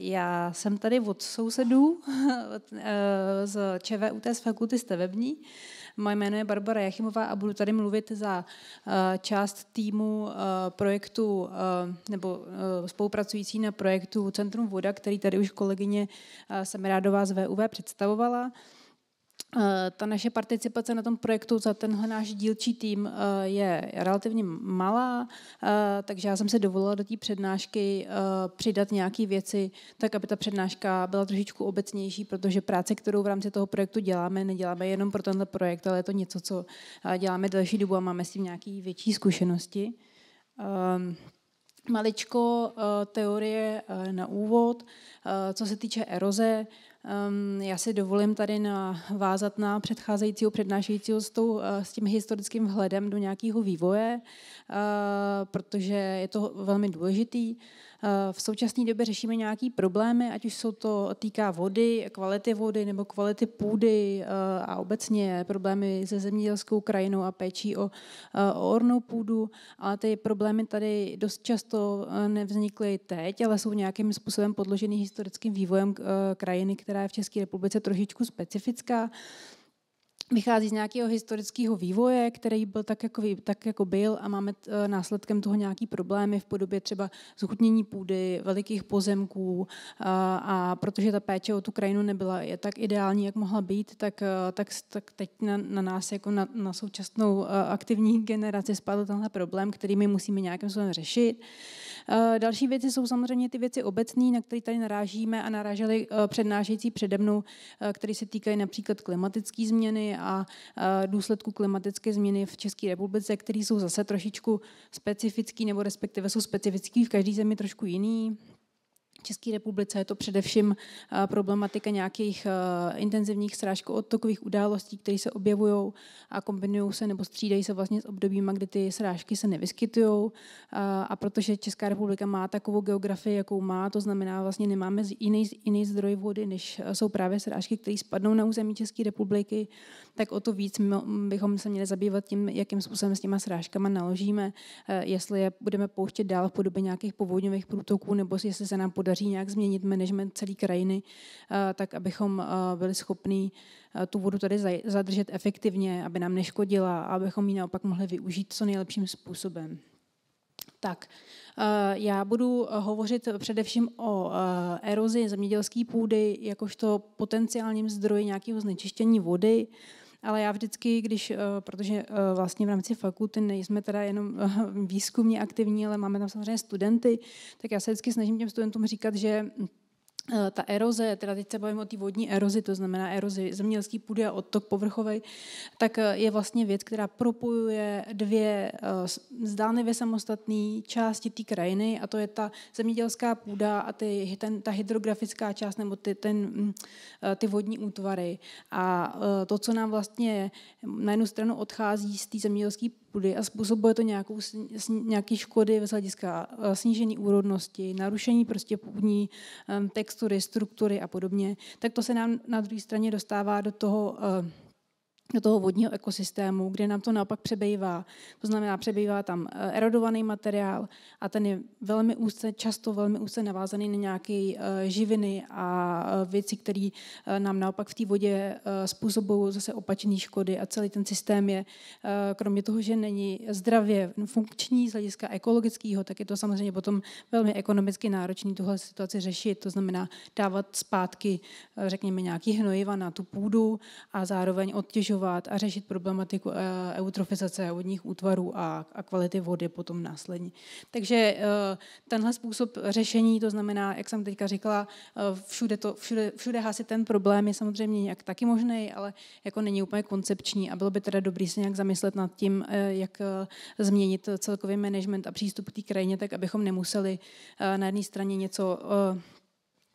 Já jsem tady od sousedů z ČVUT z fakulty stavební. Moje jméno je Barbara Jachimová a budu tady mluvit za část týmu projektu nebo spolupracující na projektu Centrum voda, který tady už kolegyně Semerádová z VUV představovala. Eh, ta naše participace na tom projektu za tenhle náš dílčí tým eh, je relativně malá, eh, takže já jsem se dovolila do té přednášky přidat nějaké věci, tak aby ta přednáška byla trošičku obecnější, protože práce, kterou v rámci toho projektu děláme, neděláme jenom pro tenhle projekt, ale je to něco, co děláme další dobu a máme s tím nějaké větší zkušenosti. Ehm, maličko teorie na úvod, co se týče eroze, já si dovolím tady navázat na předcházejícího, přednášejícího s, tou, eh, s tím historickým vhledem do nějakého vývoje, uh, protože je to velmi důležitý. Eh, v současné době řešíme nějaké problémy, ať už jsou to týká vody, kvality vody nebo kvality půdy eh, a obecně problémy se zemědělskou krajinou a péčí o, eh, o ornou půdu, ale ty problémy tady dost často nevznikly teď, ale jsou nějakým způsobem podložený historickým vývojem krajiny, která je v České republice trošičku specifická vychází z nějakého historického vývoje, který byl tak jako, tak jako byl a máme eh, následkem toho nějaký problémy v podobě třeba zhutnění půdy, velikých pozemků a, a protože ta péče o tu krajinu nebyla je tak ideální, jak mohla být, tak, eh, tak, tak teď na, na nás jako na, na současnou aktivní generaci spadl tenhle problém, který my musíme nějakým způsobem řešit. Další věci jsou samozřejmě ty věci obecné, na které tady narážíme a naráželi eh, přednášející přede mnou, které se týkají například klimatické změny a důsledku klimatické změny v České republice, které jsou zase trošičku specifický nebo respektive jsou specifický v každé zemi trošku jiný. České republice je to především eh, problematika nějakých eh, intenzivních srážko-odtokových událostí, které se objevují a kombinují se nebo střídají se vlastně s obdobíma, kdy ty srážky se nevyskytují. Eh, a protože Česká republika má takovou geografii, jakou má, to znamená vlastně nemáme jiný, jiný zdroj vody, než jsou právě srážky, které spadnou na území České republiky, tak o to víc bychom se měli zabývat tím, jakým způsobem s těma srážkama naložíme, jestli je budeme pouštět dál v podobě nějakých povodňových průtoků, nebo jestli se nám podaří podaří nějak změnit management celé krajiny, eh, tak abychom eh, byli schopní eh, tu vodu tady zadržet efektivně, aby nám neškodila a abychom ji naopak mohli využít co nejlepším způsobem. Tak, já budu hovořit především o erozi zemědělské půdy jakožto potenciálním zdroji nějakého znečištění vody, ale já vždycky, když, protože vlastně v rámci fakulty nejsme teda jenom výzkumně aktivní, ale máme tam samozřejmě studenty, tak já se vždycky snažím těm studentům říkat, že Eh, ta eroze, teda teď se bavím o té vodní erozi, to znamená erozi zemědělský půdy a odtok povrchový, tak eh, je vlastně věc, která propojuje dvě eh, zdánlivě samostatné části té krajiny a to je ta zemědělská půda a ty, ten, ta hydrografická část nebo ty, ten, mm, ty vodní útvary. A to, co nám vlastně na jednu stranu odchází z té zemědělské půdy a způsobuje to nějakou, nějaký škody z hlediska eh, snížení úrodnosti, narušení prostě půdní textury, struktury a podobně, tak to se nám na druhé straně dostává do toho eh, do toho vodního ekosystému, kde nám to naopak přebývá. To znamená, přebývá tam eh, erodovaný materiál a ten je velmi úzce, často velmi úzce navázaný na nějaké eh, živiny a eh, věci, které nám naopak v té vodě způsobují zase opačné škody a celý ten systém je, kromě toho, že není zdravě funkční z hlediska ekologického, tak je to samozřejmě potom velmi ekonomicky náročný tuhle situaci řešit. To znamená dávat zpátky, řekněme, nějaký hnojiva na tu půdu a zároveň odtěžovat zjišťovat a řešit problematiku eh, eutrofizace vodních útvarů a, a kvality vody potom následně. Takže eh, tenhle způsob řešení, to znamená, jak jsem teďka říkala, eh, všude, to, všude, všude hasit ten problém je samozřejmě nějak taky možný, ale jako není úplně koncepční a bylo by teda dobrý se nějak zamyslet nad tím, jak změnit celkový management a přístup k té krajině, tak abychom nemuseli na jedné straně něco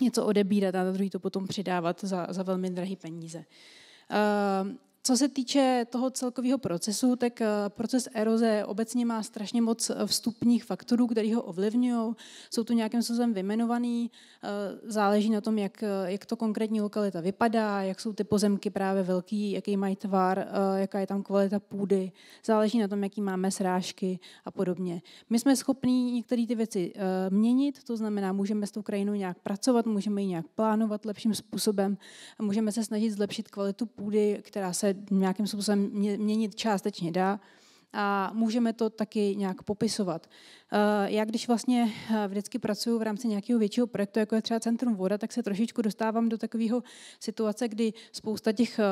něco odebírat a na druhý to potom přidávat za, za velmi drahé peníze. Co se týče toho celkového procesu, tak proces eroze obecně má strašně moc vstupních faktorů, které ho ovlivňují. Jsou tu nějakým způsobem vymenovaný, záleží na tom, jak, jak to konkrétní lokalita vypadá, jak jsou ty pozemky právě velký, jaký mají tvar, jaká je tam kvalita půdy, záleží na tom, jaký máme srážky a podobně. My jsme schopní některé ty věci měnit, to znamená, můžeme s tou krajinou nějak pracovat, můžeme ji nějak plánovat lepším způsobem, můžeme se snažit zlepšit kvalitu půdy, která se nějakým způsobem měnit částečně dá a můžeme to taky nějak popisovat. Eh, já když vlastně eh, vždycky pracuji v rámci nějakého většího projektu, jako je třeba Centrum voda, tak se trošičku dostávám do takového situace, kdy spousta těch eh,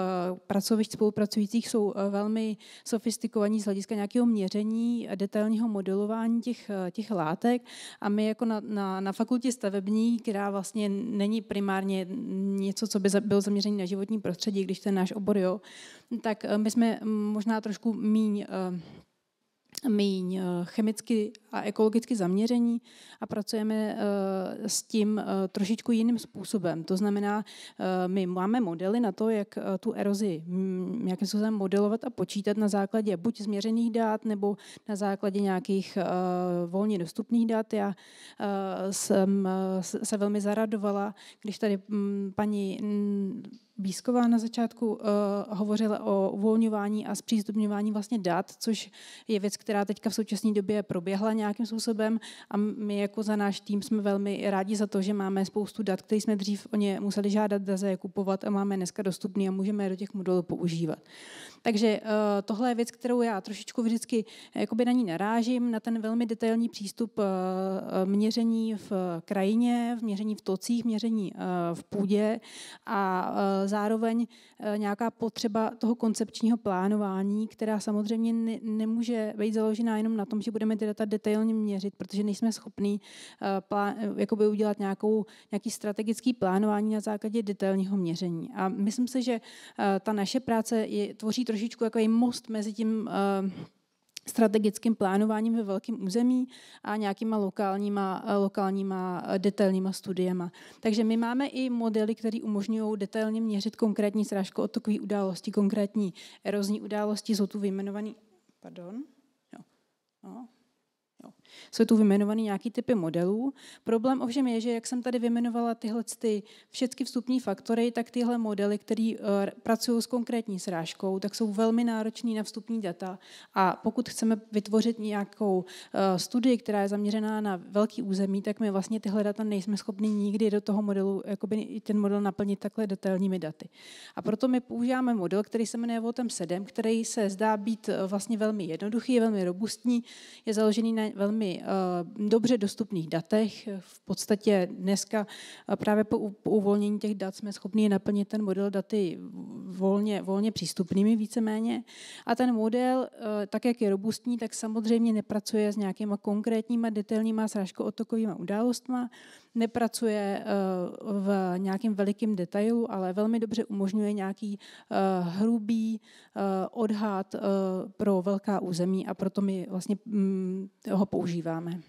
pracovišť spolupracujících jsou velmi sofistikovaní z hlediska nějakého měření, detailního modelování těch, těch látek a my jako na, na, na fakultě stavební, která vlastně není primárně něco, co by byl zaměřený na životní prostředí, když ten náš obor jo, tak my jsme možná trošku míň míň eh, chemicky a ekologicky zaměření a pracujeme eh, s tím eh, trošičku jiným způsobem. To znamená, my máme modely na to, jak tu erozi mm, nějakým způsobem modelovat a počítat na základě buď změřených dát nebo na základě nějakých volně dostupných dat. Já jsem se velmi zaradovala, když tady mm, paní mm, Bísková na začátku uh, hovořila o uvolňování a zpřístupňování vlastně dat, což je věc, která teďka v současné době proběhla nějakým způsobem a my jako za náš tým jsme velmi rádi za to, že máme spoustu dat, které jsme dřív o ně museli žádat, je kupovat a máme dneska dostupný a můžeme je do těch modelů používat. Takže uh, tohle je věc, kterou já trošičku vždycky jakoby na ní narážím, na ten velmi detailní přístup uh, měření v krajině, v měření v tocích, měření uh, v půdě a zároveň uh, nějaká potřeba toho koncepčního plánování, která samozřejmě ne, nemůže být založená jenom na tom, že budeme ty data detailně měřit, protože nejsme schopní uh, plán, jakoby udělat nějakou, nějaký strategický plánování na základě detailního měření. A myslím si, že ta naše práce je, tvoří trošičku jako most mezi tím strategickým plánováním ve velkém území a nějakýma lokálníma, lokálníma eh, detailníma studiema. Takže my máme i modely, které umožňují detailně měřit konkrétní srážku otokové události, konkrétní erozní události, jsou tu vyjmenované. Pardon? Jo. No. Jo. Jsou tu vyjmenované nějaký typy modelů. Problém ovšem je, že jak jsem tady vyjmenovala tyhle ty všechny vstupní faktory, tak tyhle modely, které uh, pracují s konkrétní srážkou, tak jsou velmi náročné na vstupní data. A pokud chceme vytvořit nějakou uh, studii, která je zaměřená na velký území, tak my vlastně tyhle data nejsme schopni nikdy do toho modelu, jakoby ten model naplnit takhle detailními daty. A proto my používáme model, který se jmenuje VOTEM 7, který se zdá být uh, vlastně velmi jednoduchý, je velmi robustní, je založený na velmi uh, dobře dostupných datech. V podstatě dneska uh, právě po, uvolnění těch dat jsme schopni naplnit ten model daty volně, volně přístupnými víceméně. A ten model, uh, tak jak je robustní, tak samozřejmě nepracuje s nějakýma konkrétníma detailníma srážko-otokovými událostma, nepracuje v nějakém velikém detailu, ale velmi dobře umožňuje nějaký hrubý odhad pro velká území a proto my vlastně mm, ho používáme.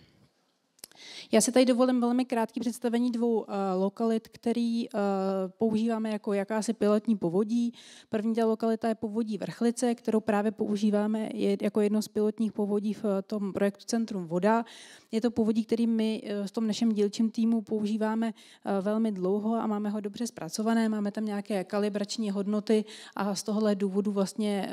Já si tady dovolím velmi krátké představení dvou uh, lokalit, které uh, používáme jako jakási pilotní povodí. První ta lokalita je povodí Vrchlice, kterou právě používáme jako jedno z pilotních povodí v tom projektu Centrum voda. Je to povodí, který my v tom našem dílčím týmu používáme velmi dlouho a máme ho dobře zpracované. Máme tam nějaké kalibrační hodnoty a z tohohle důvodu vlastně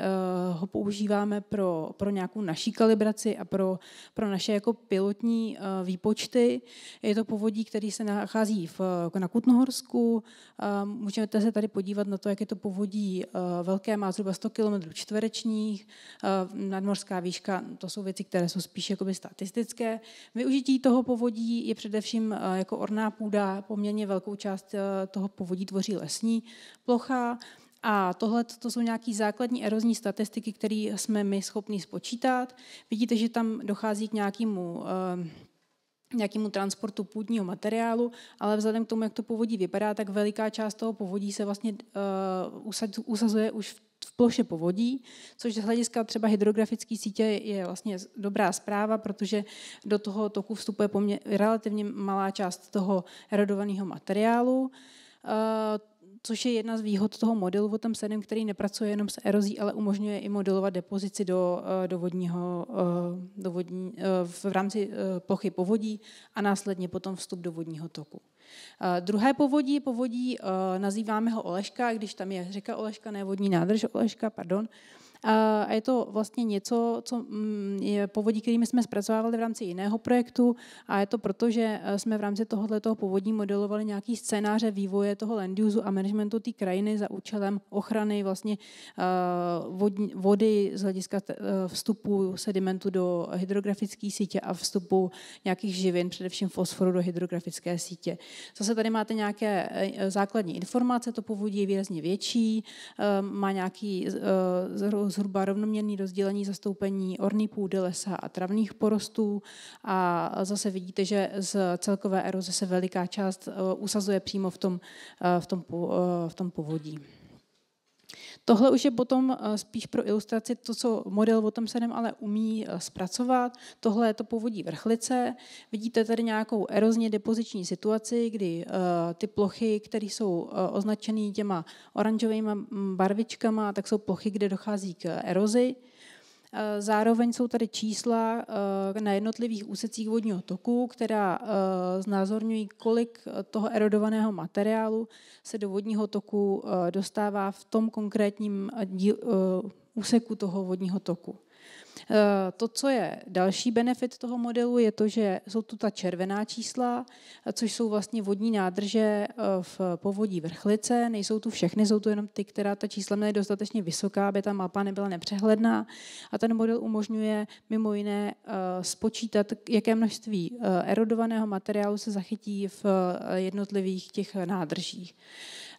ho používáme pro, pro nějakou naší kalibraci a pro, pro naše jako pilotní uh, výpočty je to povodí, který se nachází v, na Kutnohorsku. Můžete se tady podívat na to, jak je to povodí velké, má zhruba 100 km čtverečních. Nadmorská výška, to jsou věci, které jsou spíš jakoby statistické. Využití toho povodí je především jako orná půda, poměrně velkou část toho povodí tvoří lesní plocha. A tohle to jsou nějaké základní erozní statistiky, které jsme my schopni spočítat. Vidíte, že tam dochází k nějakému nějakému transportu půdního materiálu, ale vzhledem k tomu, jak to povodí vypadá, tak veliká část toho povodí se vlastně uh, usazuje už v ploše povodí, což z hlediska třeba hydrografické sítě je vlastně dobrá zpráva, protože do toho toku vstupuje poměr, relativně malá část toho erodovaného materiálu. Uh, což je jedna z výhod toho modelu o tom sedm, který nepracuje jenom s erozí, ale umožňuje i modelovat depozici do, eh, do vodního, eh, do vodní, v rámci plochy povodí a následně potom vstup do vodního toku. Druhé povodí, povodí nazýváme ho Oleška, když tam je řeka Oleška, ne vodní nádrž Oleška, pardon, a je to vlastně něco, co mm, je povodí, kterými jsme zpracovávali v rámci jiného projektu a je to proto, že eh, jsme v rámci tohoto povodí modelovali nějaký scénáře vývoje toho land use a managementu té krajiny za účelem ochrany vlastně eh, vody z hlediska eh, vstupu sedimentu do hydrografické sítě a vstupu nějakých živin, především fosforu do hydrografické sítě. Zase tady máte nějaké základní informace, to povodí je výrazně větší, má nějaký zhruba rovnoměrný rozdělení zastoupení orní půdy, lesa a travných porostů a zase vidíte, že z celkové eroze se veliká část eh, usazuje přímo v tom, eh, v tom, v tom povodí. Tohle už je potom eh, spíš pro ilustraci to, co model sedem ale umí eh, zpracovat. Tohle je to povodí vrchlice. Vidíte tady nějakou erozně depoziční situaci, kdy eh, ty plochy, které jsou označené těma oranžovými mm, barvičkama, tak jsou plochy, kde dochází k erozi. Eh, zároveň jsou tady čísla eh, na jednotlivých úsecích vodního toku, která eh, znázorňují, kolik toho erodovaného materiálu se do vodního toku dostává v tom konkrétním úseku toho vodního toku. Eh, to, co je další benefit toho modelu, je to, že jsou tu ta červená čísla, což jsou vlastně vodní nádrže eh, v povodí vrchlice. Nejsou tu všechny, jsou tu jenom ty, která ta čísla měly dostatečně vysoká, aby ta mapa nebyla nepřehledná. A ten model umožňuje mimo jiné eh, spočítat, jaké množství erodovaného materiálu se zachytí v jednotlivých těch nádržích.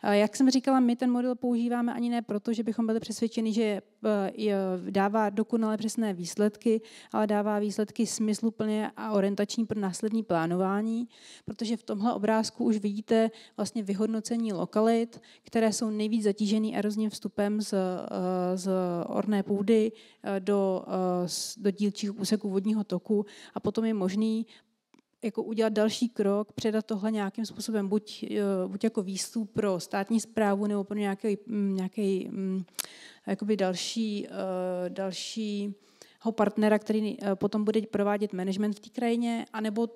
Jak jsem říkala, my ten model používáme ani ne proto, že bychom byli přesvědčeni, že eh, dává dokonale přesné výsledky, ale dává výsledky smysluplně a orientační pro následní plánování, protože v tomhle obrázku už vidíte vlastně vyhodnocení lokalit, které jsou nejvíc zatížený erozním vstupem z, eh, z orné půdy eh, do, do dílčích úseků vodního toku. A potom je možný jako udělat další krok, předat tohle nějakým způsobem, buď, eh, buď jako výstup pro státní zprávu nebo pro nějaký, mm, nějaký mm, jakoby další, eh, další partnera, který eh, potom bude provádět management v té krajině, anebo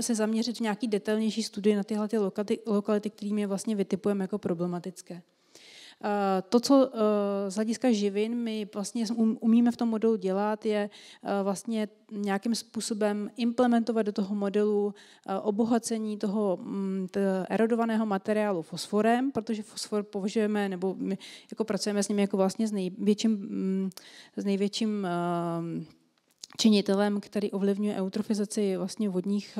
se zaměřit v nějaký detailnější studii na tyhle ty lokality, lokality kterými vlastně vytipujeme jako problematické. Eh, to, co eh, z hlediska živin my vlastně um, umíme v tom modelu dělat, je eh, vlastně nějakým způsobem implementovat do toho modelu obohacení toho mm, erodovaného materiálu fosforem, protože fosfor považujeme, nebo my jako pracujeme s ním jako vlastně s největším, mm, s největším činitelem, který ovlivňuje eutrofizaci vlastně vodních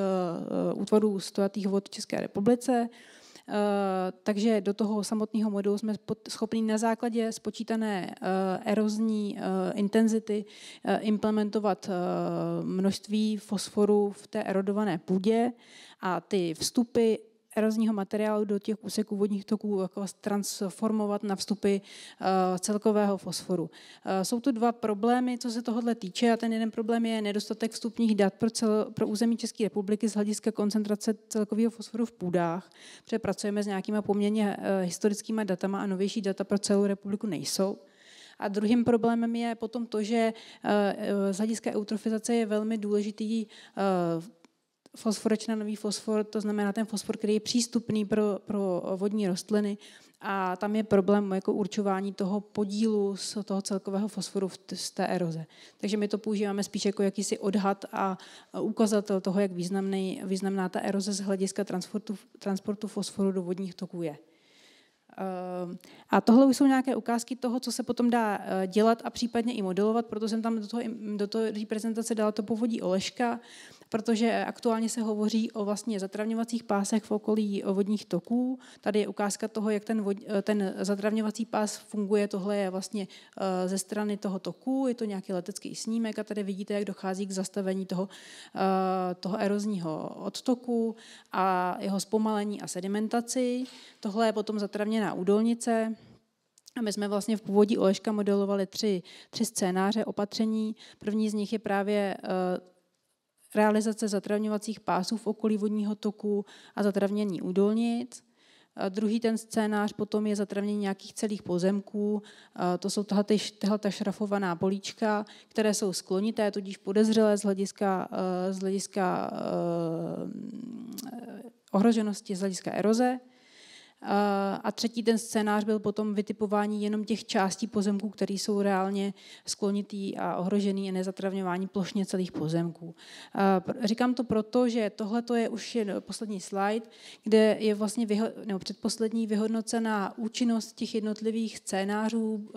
útvarů stojatých vod v České republice. Eh, takže do toho samotného modulu jsme schopni na základě spočítané eh, erozní eh, intenzity implementovat množství fosforu v té erodované půdě a ty vstupy erozního materiálu do těch úseků vodních toků jako transformovat na vstupy eh, celkového fosforu. Eh, jsou tu dva problémy, co se tohohle týče a ten jeden problém je nedostatek vstupních dat pro, cel, pro území České republiky z hlediska koncentrace celkového fosforu v půdách, protože pracujeme s nějakýma poměrně eh, historickými datama a novější data pro celou republiku nejsou. A druhým problémem je potom to, že z hlediska eutrofizace je velmi důležitý fosforečnanový fosfor, to znamená ten fosfor, který je přístupný pro, pro vodní rostliny a tam je problém jako určování toho podílu z toho celkového fosforu z té eroze. Takže my to používáme spíš jako jakýsi odhad a ukazatel toho, jak významný, významná ta eroze z hlediska transportu, transportu fosforu do vodních toků je. Ehm, a tohle už jsou nějaké ukázky toho, co se potom dá eh, dělat a případně i modelovat, proto jsem tam do toho, do toho prezentace dala to povodí Oleška, protože aktuálně se hovoří o vlastně zatravňovacích pásech v okolí vodních toků. Tady je ukázka toho, jak ten, vod, eh, ten zatravňovací pás funguje. Tohle je vlastně eh, ze strany toho toku, je to nějaký letecký snímek a tady vidíte, jak dochází k zastavení toho, toho erozního odtoku a jeho zpomalení a sedimentaci. Tohle je potom zatravněná údolnice, a my jsme vlastně v původí Oleška modelovali tři, tři scénáře opatření. První z nich je právě uh, realizace zatravňovacích pásů v okolí vodního toku a zatravnění údolnic. Druhý ten scénář potom je zatravnění nějakých celých pozemků. To jsou tahle, ta šrafovaná políčka, které jsou sklonité, tudíž podezřelé z hlediska, z hlediska ohroženosti, z hlediska eroze. A třetí ten scénář byl potom vytipování jenom těch částí pozemků, které jsou reálně sklonitý a ohrožený a nezatravňování plošně celých pozemků. Říkám to proto, že tohle je už poslední slide, kde je vlastně vyho- nebo předposlední vyhodnocená účinnost těch jednotlivých scénářů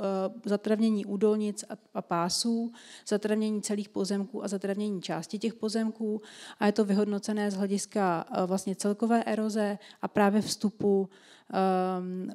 zatravnění údolnic a pásů, zatravnění celých pozemků a zatravnění části těch pozemků a je to vyhodnocené z hlediska vlastně celkové eroze a právě vstupu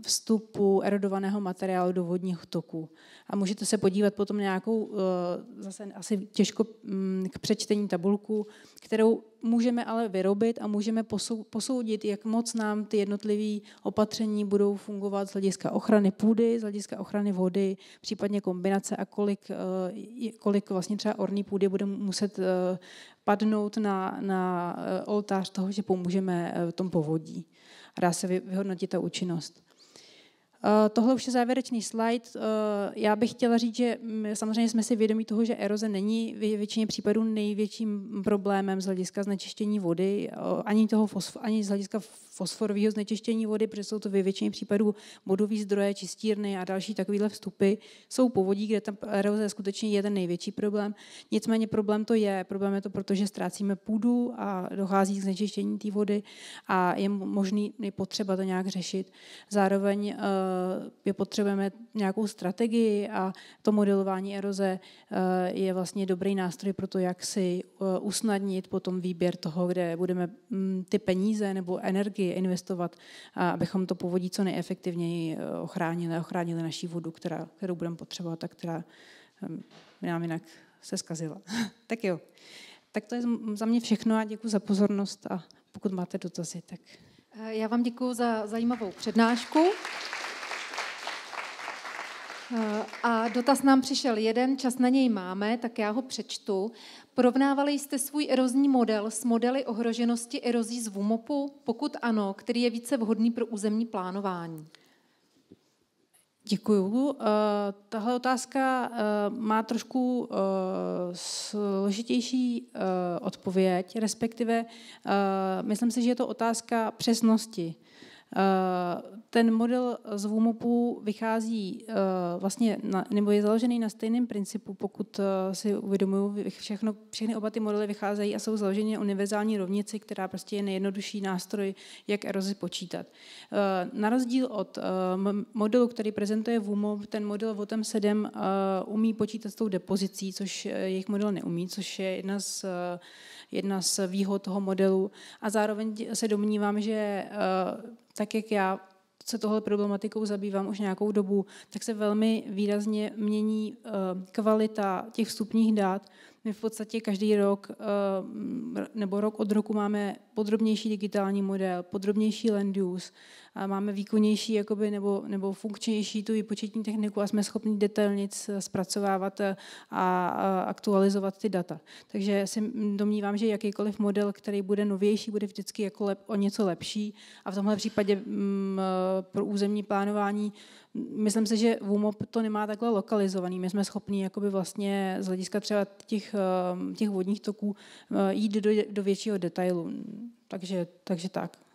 vstupu erodovaného materiálu do vodních toků. A můžete se podívat potom nějakou, eh, zase asi těžko mm, k přečtení tabulku, kterou můžeme ale vyrobit a můžeme posoudit, jak moc nám ty jednotlivé opatření budou fungovat z hlediska ochrany půdy, z hlediska ochrany vody, případně kombinace a kolik, eh, kolik vlastně třeba orný půdy bude muset eh, padnout na, na oltář toho, že pomůžeme tom povodí a dá se vyhodnotit ta účinnost. Eh, tohle už je závěrečný slide. Eh, já bych chtěla říct, že samozřejmě jsme si vědomí toho, že eroze není většině případů největším problémem z hlediska znečištění vody, eh, ani, toho ani z hlediska fosforového znečištění vody, protože jsou to ve většině případů vodové zdroje, čistírny a další takovéhle vstupy. Jsou povodí, kde ta eroze skutečně je ten největší problém. Nicméně problém to je. Problém je to, protože ztrácíme půdu a dochází k znečištění té vody a je možný, je potřeba to nějak řešit. Zároveň je potřebujeme nějakou strategii a to modelování eroze eh, je vlastně dobrý nástroj pro to, jak si eh, usnadnit potom výběr toho, kde budeme mm, ty peníze nebo energii investovat, abychom to povodí co nejefektivněji eh, ochránili, ochránili naší vodu, která, kterou budeme potřebovat a která nám jinak se zkazila. tak jo. Tak to je za mě všechno a děkuji za pozornost a pokud máte dotazy, tak... Já vám děkuji za zajímavou přednášku. A dotaz nám přišel jeden, čas na něj máme, tak já ho přečtu. Porovnávali jste svůj erozní model s modely ohroženosti erozí z VUMOPu? Pokud ano, který je více vhodný pro územní plánování? Děkuju. Eh, tahle otázka eh, má trošku eh, složitější odpověď, respektive myslím si, že je to otázka přesnosti. Eh, ten model z VUMOPu vychází eh, vlastně, na, nebo je založený na stejném principu, pokud eh, si uvědomuju, všechno, všechny oba ty modely vycházejí a jsou založeny na univerzální rovnici, která prostě je nejjednodušší nástroj, jak erozi počítat. Na rozdíl od modelu, který prezentuje VUMOP, ten model VOTEM 7 umí počítat s tou depozicí, což jejich model neumí, což je jedna z jedna z výhod toho modelu. A zároveň se domnívám, že eh, tak, jak já se tohle problematikou zabývám už nějakou dobu, tak se velmi výrazně mění eh, kvalita těch vstupních dat. My v podstatě každý rok eh, nebo rok od roku máme podrobnější digitální model, podrobnější land use, a máme výkonnější jakoby, nebo, nebo funkčnější tu výpočetní techniku a jsme schopni detailnic zpracovávat a, a aktualizovat ty data. Takže si domnívám, že jakýkoliv model, který bude novější, bude vždycky jako lep, o něco lepší a v tomhle případě m, mm, pro územní plánování Myslím si, že VUMOP to nemá takhle lokalizovaný. My jsme schopni jakoby vlastně z hlediska třeba těch, těch vodních toků jít do, do většího detailu. Takže, takže tak.